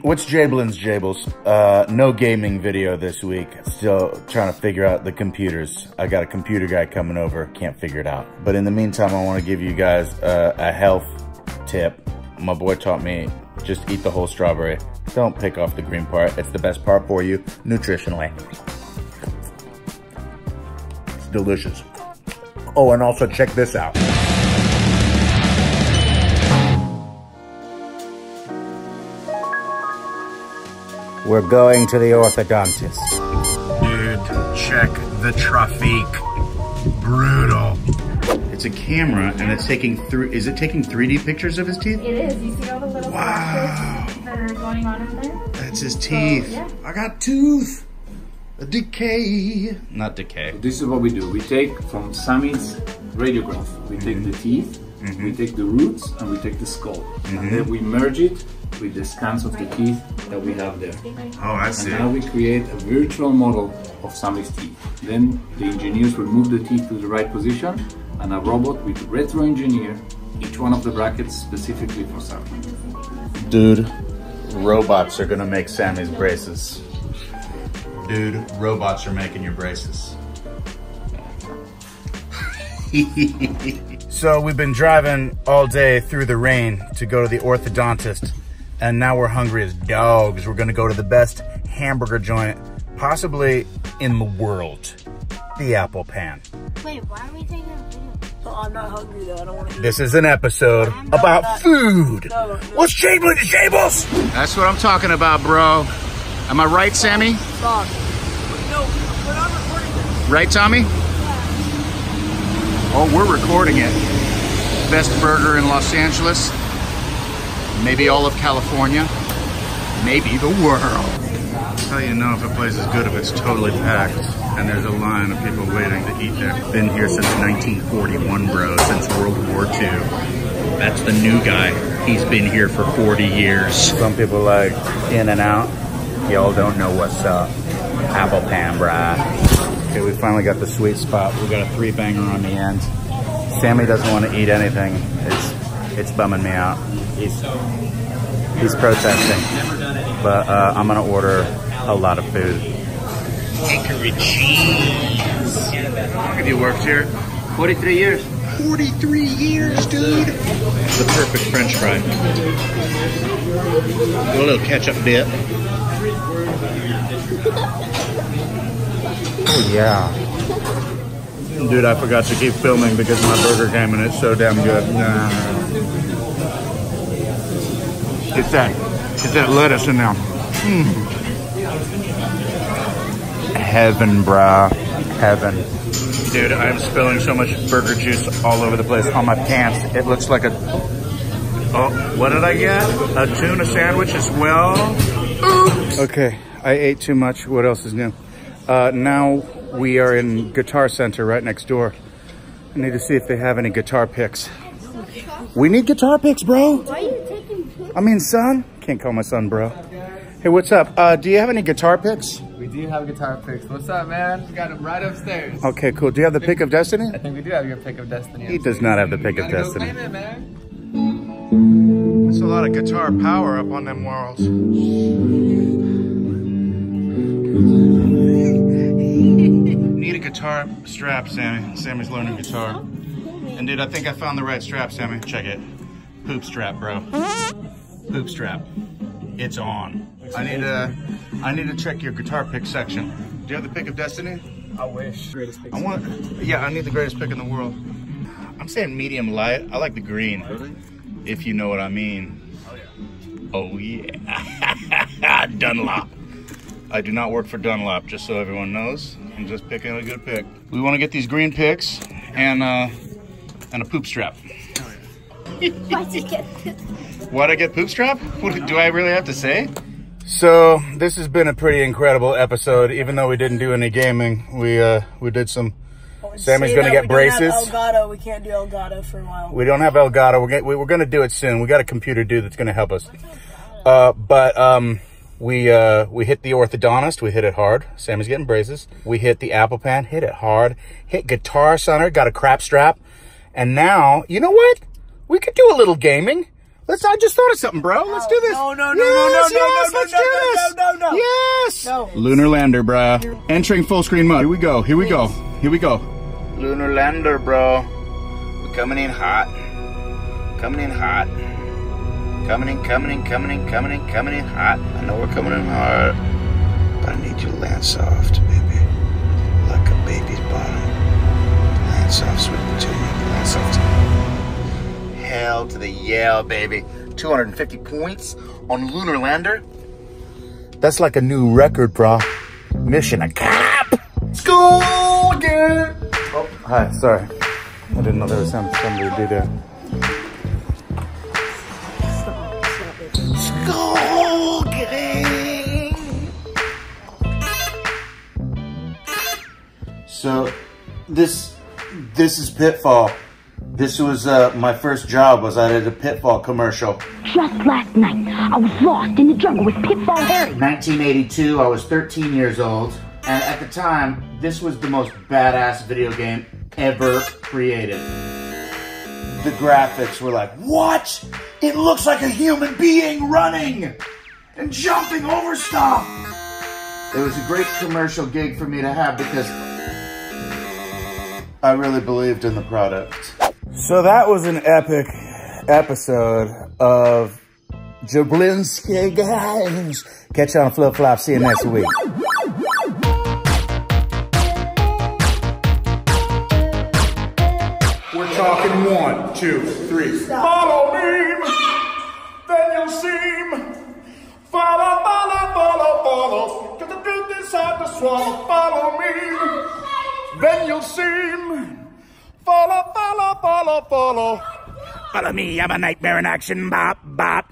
What's Jablin's Jables? Uh, no gaming video this week. Still trying to figure out the computers. I got a computer guy coming over. Can't figure it out. But in the meantime, I want to give you guys uh, a health tip. My boy taught me just eat the whole strawberry. Don't pick off the green part. It's the best part for you nutritionally. It's delicious. Oh, and also check this out. We're going to the orthodontist. Dude, check the traffic. Brutal. It's a camera and it's taking through, is it taking 3D pictures of his teeth? It is. You see all the little Wow. wow. that are going on in there? That's his teeth. yeah. I got tooth. A decay. Not decay. This is what we do. We take from Sammy's radiograph, we take mm-hmm. the teeth, mm-hmm. we take the roots, and we take the skull. And mm-hmm. then we merge it with the scans of the teeth that we have there. Oh, I And now we create a virtual model of Sammy's teeth. Then the engineers will move the teeth to the right position, and a robot will retro-engineer each one of the brackets specifically for Sammy. Dude, robots are gonna make Sammy's braces. Dude, robots are making your braces. so we've been driving all day through the rain to go to the orthodontist, and now we're hungry as dogs. We're gonna go to the best hamburger joint possibly in the world, the Apple Pan. Wait, why are we taking a video? Oh, I'm not hungry though. I don't want to eat. This is an episode about food. No, no. What's Chamberlain Shables? That's what I'm talking about, bro. Am I right, Sammy? Wrong. No, we're not recording this. Right, Tommy? Oh, we're recording it. Best burger in Los Angeles. Maybe all of California. Maybe the world. How do you know if a place is good if it's totally packed and there's a line of people waiting to eat there? Been here since 1941, bro, since World War II. That's the new guy. He's been here for 40 years. Some people like In-N-Out. Y'all don't know what's up. Apple pan, brah. Okay, we finally got the sweet spot. We got a three banger on the end. Sammy doesn't want to eat anything. It's it's bumming me out. He's he's protesting. But uh, I'm gonna order a lot of food. Hickory cheese. How have you worked here? 43 years. 43 years, dude. The perfect French fry. A little ketchup dip. Oh yeah. Dude, I forgot to keep filming because my burger came and it's so damn good. Nah. Get that, get that lettuce in there. Mm. Heaven, brah. Heaven. Dude, I'm spilling so much burger juice all over the place on my pants. It looks like a. Oh, what did I get? A tuna sandwich as well. Okay, I ate too much. What else is new? Uh, now we are in Guitar Center right next door. I need to see if they have any guitar picks. We need guitar picks, bro. I mean, son. Can't call my son, bro. Hey, what's up? Uh, do you have any guitar picks? We do have guitar picks. What's up, man? We got them right upstairs. Okay, cool. Do you have the pick of destiny? I think we do have your pick of destiny. He does not have the pick of Gotta go destiny. claim it, man. That's a lot of guitar power up on them walls. Need a guitar strap, Sammy. Sammy's learning guitar. And dude, I think I found the right strap, Sammy. Check it. Poop strap, bro. Poop strap. It's on. I need to I need to check your guitar pick section. Do you have the pick of destiny? I wish. Greatest pick. I want yeah, I need the greatest pick in the world. I'm saying medium light. I like the green. Really? If you know what I mean. Oh yeah. Dunlop. I do not work for Dunlop, just so everyone knows. I'm just picking a good pick. We want to get these green picks and uh and a poop strap. Why'd you get this? Why'd I get poop strap? What do I really have to say? So this has been a pretty incredible episode. Even though we didn't do any gaming, we uh we did some. Sammy's Say gonna that get we don't have braces. Elgato. We can't do Elgato for a while. We don't have Elgato. We're gonna, we- we're gonna do it soon. We got a computer dude that's gonna help us. Uh, but um, we uh, we hit the orthodontist. We hit it hard. Sammy's getting braces. We hit the Apple Pan. Hit it hard. Hit Guitar Center. Got a crap strap. And now, you know what? We could do a little gaming. Let's. I just thought of something, bro. Let's do this. No, no, no, yes, no, no, yes, no, let's no, do no, this. no, no, no. Yes. No. Lunar lander, bro. Entering full screen mode. Here we go. Here we go. Here we go. Lunar lander, bro. We're coming in hot. Coming in hot. Coming in, coming in, coming in, coming in, coming in hot. I know we're coming in hot, but I need you to land soft, baby, like a baby's bottom. Land soft, sweet potato. Land soft. Hell to the yeah, baby. 250 points on Lunar Lander. That's like a new record, bro. Mission a cap. School again. Oh, hi. Sorry. I didn't know there was some, somebody to be there. So, this this is Pitfall. This was uh, my first job. Was I did a Pitfall commercial. Just last night, I was lost in the jungle with Pitfall Harry. 1982, I was 13 years old, and at the time, this was the most badass video game ever created. The graphics were like, what? It looks like a human being running and jumping over stuff. It was a great commercial gig for me to have because I really believed in the product. So that was an epic episode of Jablinski Guys. Catch you on Flip Flop. See you next week. We're talking one, two, three. Follow me, then you'll see. Follow, follow, follow, follow. The truth is hard to swallow. Follow me, then you'll see. Follow, follow, follow, me, I'm a nightmare in action. Bop, bop.